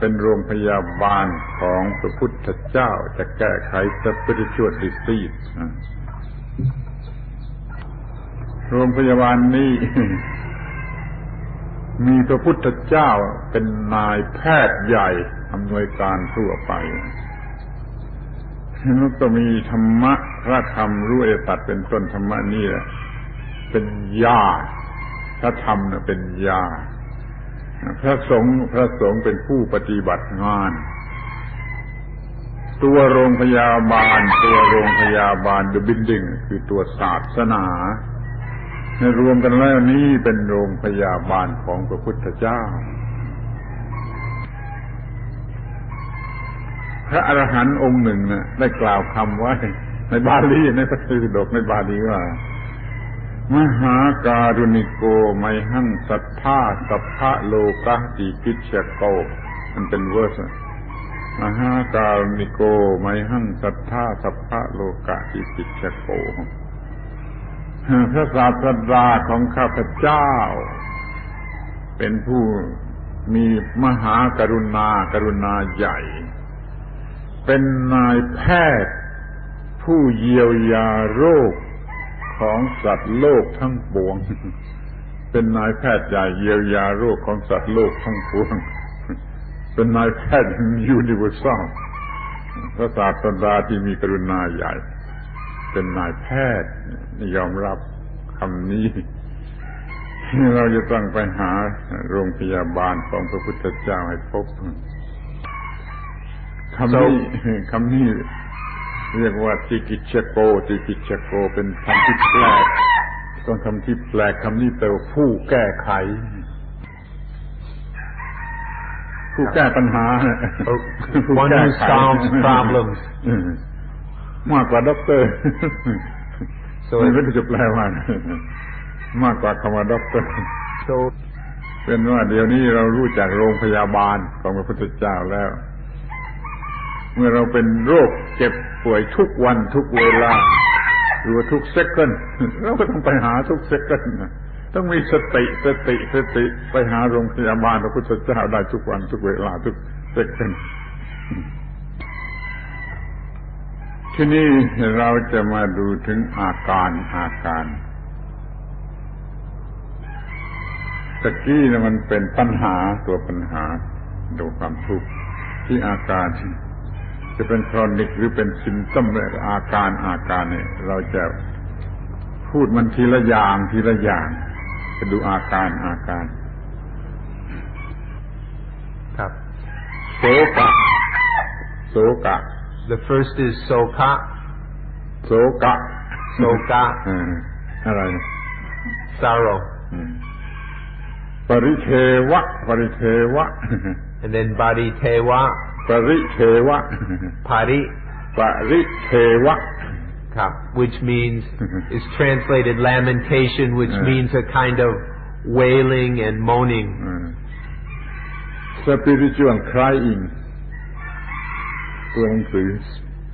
Speaker 1: เป็นโรงพยาบาลของพระพุทธเจ้าจะแก้ไข spiritual disease โรงพยาบาลนี้มีพระพุทธเจ้าเป็นนายแพทย์ใหญ่อำนวยการทั่วไปแล้วก็มีธรรมะพระธรรมรู้เอตัดเป็นต้นธรรมะนี่แหละเป็นยาพระธรรมน่ะเป็นยา พระสงฆ์พระสงฆ์เป็นผู้ปฏิบัติงาน ตัวโรงพยาบาล ตัวโรงพยาบาล the building คือตัวศาสนาในรวมกันแล้วนี้เป็นโรงพยาบาลของพระพุทธเจ้า พระอรหันต์องค์หนึ่งนะได้กล่าวคำไว้ในบาลีในพระไตรปิฎกในบาลีว่า มหาการุณิโก มัยหังสัตถาสัพพะโลกะติกิจฉโกมันเป็น verse มหาการุณิโก มัยหังสัตถาสัพพะโลกะติกิจฉโกพระศาสดาของข้าพเจ้า เป็นผู้มีมหากรุณากรุณาใหญ่ เป็นนายแพทย์ทย์ ผู้เยียวยาโรค ของสัตว์โลกทั้งปวง เป็นนายแพทย์ใหญ่เยียวยาโรคของสัตว์โลกทั้งปวง เป็นนายแพทย์ยูนิเวอร์แซลพระศาสดาที่มีกรุณาใหญ่ เป็นนายแพทย์ยอมรับคำนี้ เราจะต้องไปหาโรงพยาบาลของพระพุทธเจ้าให้พบคำนี้คำนี้ เรียกว่าติกิจฉโกติกิจฉโก เป็นคำที่แปลกต้องคำที่แปลกคำนี้แปลว่าผู้แก้ไข ผู้แก้ปัญหา
Speaker 2: One who solves problems.
Speaker 1: มากกว่า doctor
Speaker 2: So
Speaker 1: ไม่
Speaker 2: if-
Speaker 1: รู้จะแปลว่ามากกว่าคำว่า doctor
Speaker 2: So
Speaker 1: เป็นว่าเดี๋ยวนี้เรารู้จักโรงพยาบาลของพระพุทธเจ้าแล้วเมื่อเราเป็นโรคเจ็บป่วยทุกวันทุกเวลาหรือว่าทุกเซคัน เราก็ต้องไปหาทุกเซคันต้องมีสติสติสติไปหาโรงพยาบาลพระพุทธเจ้าได้ทุกวันทุกเวลาทุกเซคันที่นี่เราจะมาดูถึงอาการอาการตะกี้นะมันเป็นปัญหาตัวปัญหาดูความทุกข์ที่อาการ จะเป็นครอนิกหรือเป็นซิมตัมเนี่ยอาการอาการเนี่ยเราจะพูดมันทีละอย่างทีละอย่างจะดูอาการอาการ
Speaker 2: ครับ
Speaker 1: โศกะโศกะ
Speaker 2: the first is soka,
Speaker 1: โศกะ
Speaker 2: soka,
Speaker 1: เอออะไร
Speaker 2: sorrow,
Speaker 1: อืมปริเทวะ ปริเทวะ
Speaker 2: and then badi tewa,
Speaker 1: ปริเทวะ
Speaker 2: pari,
Speaker 1: ปริเทวะ
Speaker 2: kap, which means is translated lamentation, which
Speaker 1: Yeah.
Speaker 2: means a kind of wailing and moaning.
Speaker 1: สปิริชวลคลายอิงตัวหนังสือ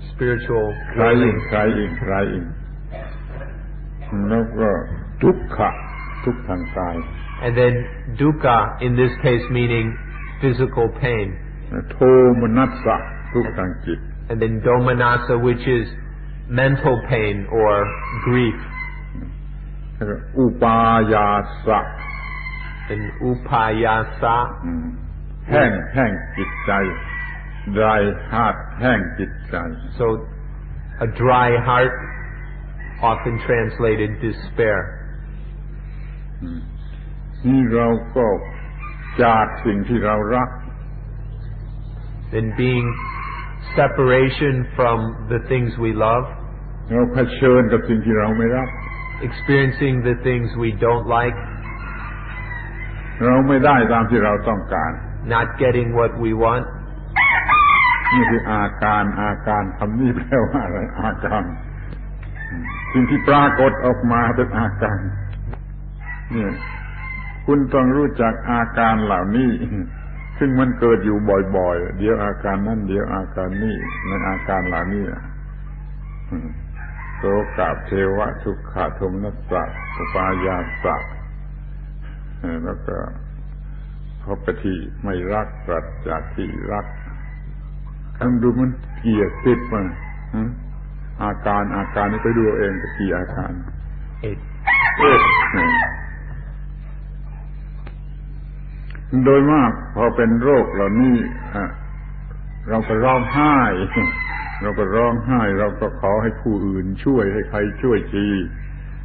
Speaker 2: spiritual
Speaker 1: คลายอิง
Speaker 2: wailing.
Speaker 1: คลายอิงคลายอิงแล้วก็ทุกขะทุกข์ทางกาย
Speaker 2: And then dukkha, in this case meaning physical pain.
Speaker 1: โทมนัสสะทุกข์ทางจิต
Speaker 2: And then domanassa, which is mental pain or grief.
Speaker 1: แล้วก็อุปายาสะ
Speaker 2: And upayasa,
Speaker 1: อืมแห้งแห้งจิตใจ dry heart แห้งจิตใจ
Speaker 2: so a dry heart, often translated despair.
Speaker 1: นี่เราก็ จากสิ่งที่เรารัก
Speaker 2: then being separation from the things we love,
Speaker 1: เราเผชิญกับสิ่งที่เราไม่รัก
Speaker 2: experiencing the things we don't like,
Speaker 1: เราไม่ได้ตามที่เราต้องการ
Speaker 2: not getting what we want.
Speaker 1: นี่คืออาการอาการคำนี้แปลว่าอะไรอาการ สิ่งที่ปรากฏออกมาเป็นอาการเนี่ยคุณต้องรู้จักอาการเหล่านี้ ซึ่งมันเกิดอยู่บ่อยๆ เดี๋ยวอาการนั่นเดี๋ยวอาการนี่ในอาการเหล่านี้โสกาเทวะทุกขาโทมนัสสะอุปายาสะแล้วก็พบที่ไม่รักรัดจากที่รักคำดูมันเกี่ยวติดมาอาการอาการนี้ไปดูเองกับกี่อาการ
Speaker 2: Eight.
Speaker 1: เอ๊ะ โดยมากพอเป็นโรคเหล่านี้อะเราก็ร้องไห้ เราก็ร้องไห้ เราก็ขอให้ผู้อื่นช่วยให้ใครช่วยที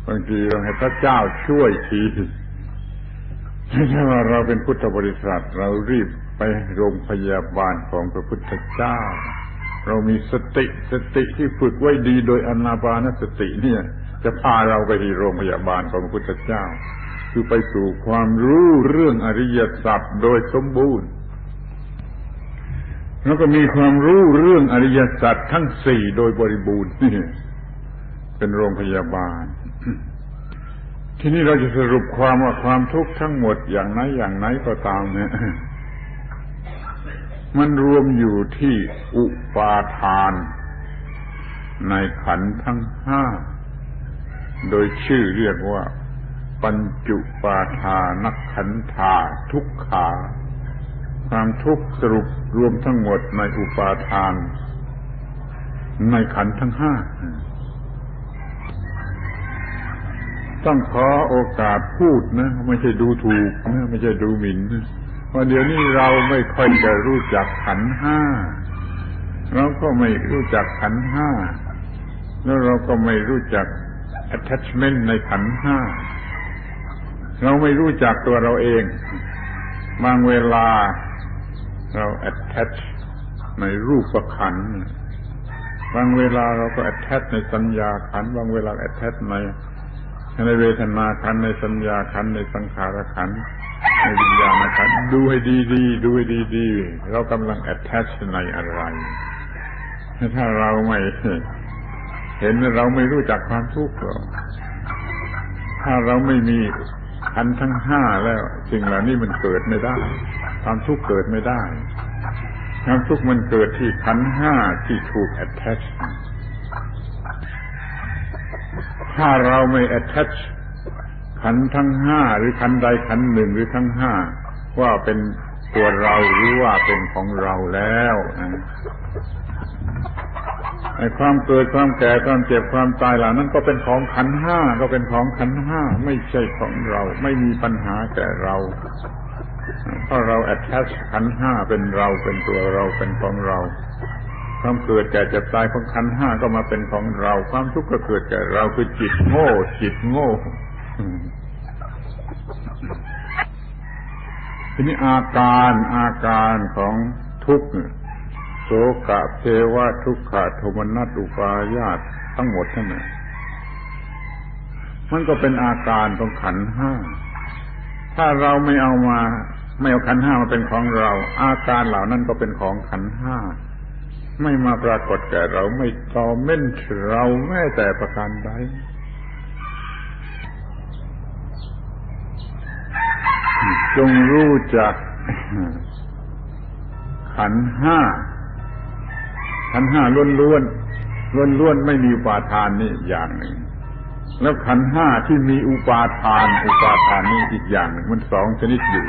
Speaker 1: บางทีเราให้พระเจ้าช่วยทีไม่ใช่ว่าเราเป็นพุทธบริษัท เรารีบไปโรงพยาบาลของพระพุทธเจ้า เรามีสติสติที่ฝึกไว้ดีโดยอนาบานสติเนี่ย จะพาเราไปที่โรงพยาบาลของพระพุทธเจ้า คือไปสู่ความรู้เรื่องอริยสัจโดยสมบูรณ์ แล้วก็มีความรู้เรื่องอริยสัจทั้งสี่โดยบริบูรณ์นี่เป็นโรงพยาบาล ทีนี้เราจะสรุปความว่าความทุกข์ทั้งหมดอย่างไหนอย่างไหนก็ตามเนี่ยมันรวมอยู่ที่อุปาทาน ในขันทั้งห้า โดยชื่อเรียกว่า ปัญจุปาทานักขันธาทุกขา ความทุกข์สรุปรวมทั้งหมดในอุปาทาน ในขันธ์ทั้งห้า ต้องขอโอกาสพูดนะ ไม่ใช่ดูถูกนะไม่ใช่ดูหมิ่นนะว่าเดี๋ยวนี้เราไม่ค่อยจะรู้จักขันธ์ห้าเราก็ไม่รู้จักขันธ์ห้า แล้วเราก็ไม่รู้จัก attachment ในขันธ์ห้า เราไม่รู้จักตัวเราเอง บางเวลาเรา attach ในรูปขัน บางเวลาเราก็ attach ในสัญญาขัน บางเวลา attach ในในเวทนาขัน ในสัญญาขัน ในสังขารขัน ในวิญญาณขัน ดูให้ดีๆ ดูให้ดีๆ เรากำลัง attach ในอะไร ถ้าเราไม่เห็นเราไม่รู้จักความทุกข์หรอกถ้าเราไม่มี ขันทั้งห้าแล้ว สิ่งเหล่านี้มันเกิดไม่ได้ ความทุกข์เกิดไม่ได้ความทุกข์มันเกิดที่ขันห้าที่ถูก attach ถ้าเราไม่ attach ขันทั้งห้าหรือขันใดขันหนึ่งหรือทั้งห้าว่าเป็นตัวเราหรือว่าเป็นของเราแล้ว ไอ้ความเกิดความแก่ความเจ็บความตายเหล่านั้นก็เป็นของขันห้าก็เป็นของขันห้าไม่ใช่ของเรา ไม่มีปัญหาแก่เรา เพราะเรา attach ขันห้าเป็นเราเป็นตัวเราเป็นของเรา ความเกิดแก่เจ็บตายของขันห้าก็มาเป็นของเรา ความทุกข์ก็เกิดแก่เราคือจิตโง่ จิตโง่ทีนี้อาการอาการของทุกข์ กะเทวะทุกขะโทมนัสอุปายาตทั้งหมดทั้งนั้นมันก็เป็นอาการของขันห้า ถ้าเราไม่เอามา ไม่เอาขันห้ามาเป็นของเรา อาการเหล่านั้นก็เป็นของขันห้า ไม่มาปรากฏแก่เราไม่ตอเม่นเราแม้แต่ประการใดจงรู้จักขันห้า ขันห้าล้วนล้วนล้วนล้วนไม่มีอุปาทานนี่อย่างหนึ่ง แล้วขันห้าที่มีอุปาทานอุปาทานนี่อีกอย่างหนึ่งมันสองชนิดอยู่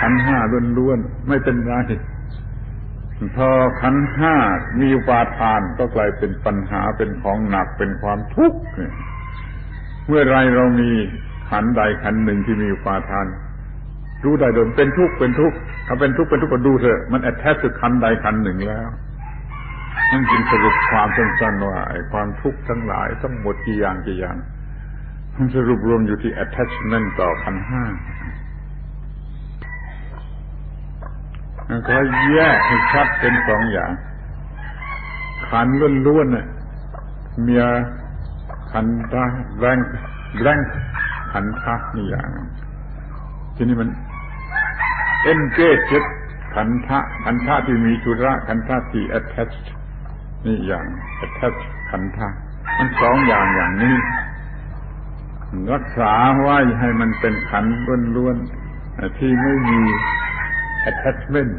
Speaker 1: ขันห้าล้วนล้วนไม่เป็นไรพอขันห้ามีอุปาทานก็กลายเป็นปัญหาเป็นของหนักเป็นความทุกข์เมื่อไรเรามีขันใดขันหนึ่งที่มีอุปาทาน รู้ได้โดยเป็นทุกข์เป็นทุกข์ถ้าเป็นทุกข์เป็นทุกข์ก็ดูเถอะมันแอดแทสคันใดคันหนึ่งแล้ว นั่นจึงสรุปความสั้นๆว่าไอ้ความทุกข์ทั้งหลายทั้งหมดกี่อย่างกี่อย่างมันสรุปรวมอยู่ที่ attachment ต่อขันห้าก็แยกให้ชัดเป็นสองอย่าง ขันล้วนๆเนี่ยมีขันธะแรงแรงขันธะนี่อย่าง ทีนี้มัน engage ขันธะขันธะที่มีชุระขันธะที่ attached นี่อย่าง attached ขันธะมันสองอย่างอย่างนี้ รักษาไว้ให้มันเป็นขันล้วนๆที่ไม่มี attachment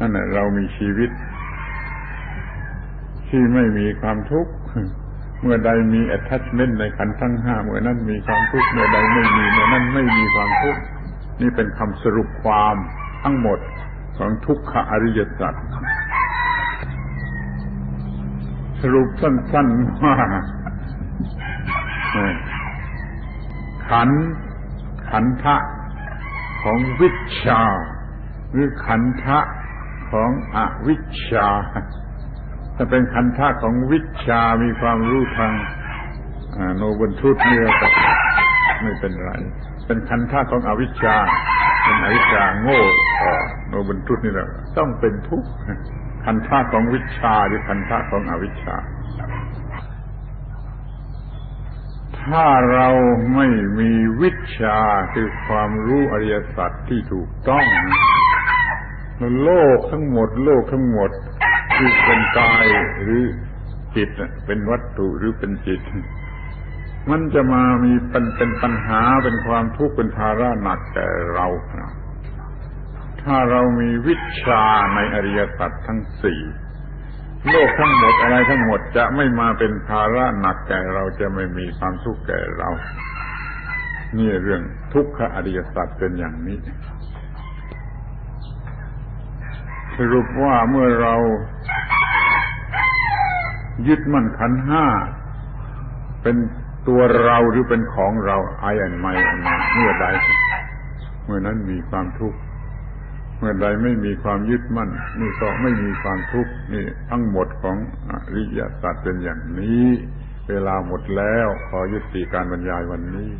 Speaker 1: นั่นแหละเรามีชีวิต ที่ไม่มีความทุกข์เมื่อใดมี attachment ในขันธ์ทั้งห้าเมื่อนั้นมีความทุกข์เมื่อใดไม่มีเมื่อนั้นไม่มีความทุกข์นี่เป็นคำสรุปความทั้งหมดของทุกขอริยสัจ รุปสั้นๆว่าขันขันทะของวิชา หรือขันทะของอวิชา ถ้าเป็นขันธะของวิชามีความรู้ทางโนบุญทุตเนี่ยไม่เป็นไร เป็นขันธะของอวิชชาเป็นอวิชชาโง่โนบุญทุตนี่แหละต้องเป็นทุกข์ ขันธะของวิชาหรือขันธะของอวิชชา ถ้าเราไม่มีวิชาคือความรู้อริยสัจที่ถูกต้องโลกทั้งหมด โลกทั้งหมดที่เป็นกายหรือจิตเป็นวัตถุหรือเป็นจิต มันจะมามีเป็นเป็นปัญหาเป็นความทุกข์เป็นภาระหนักแก่เรา ถ้าเรามีวิชาในอริยสัจทั้งสี่โลกทั้งหมดอะไรทั้งหมดจะไม่มาเป็นภาระหนักแก่เราจะไม่มีความทุกข์แก่เรา นี่เรื่องทุกขอริยสัจเป็นอย่างนี้ สรุปว่าเมื่อเรายึดมั่นขันห้า เป็นตัวเราหรือเป็นของเราไอ้อันไม่อันนั้นเมื่อใดเมื่อนั้นมีความทุกข์ เมื่อใดไม่มีความยึดมั่นนี่ก็ไม่มีความทุกข์นี่ทั้งหมดของอริยสัจเป็นอย่างนี้ เวลาหมดแล้วขอยุติการบรรยายวันนี้